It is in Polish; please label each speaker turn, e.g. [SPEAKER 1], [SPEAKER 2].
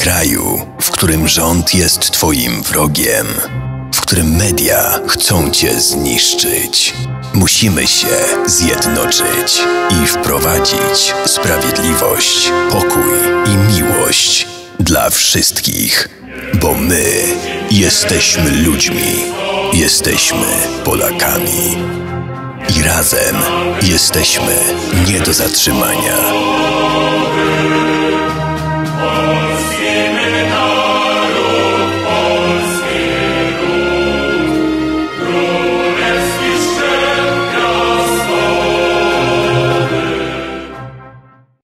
[SPEAKER 1] kraju, w którym rząd jest twoim wrogiem, w którym media chcą cię zniszczyć. Musimy się zjednoczyć i wprowadzić sprawiedliwość, pokój i miłość dla wszystkich, bo my jesteśmy ludźmi, jesteśmy Polakami i razem jesteśmy nie do zatrzymania.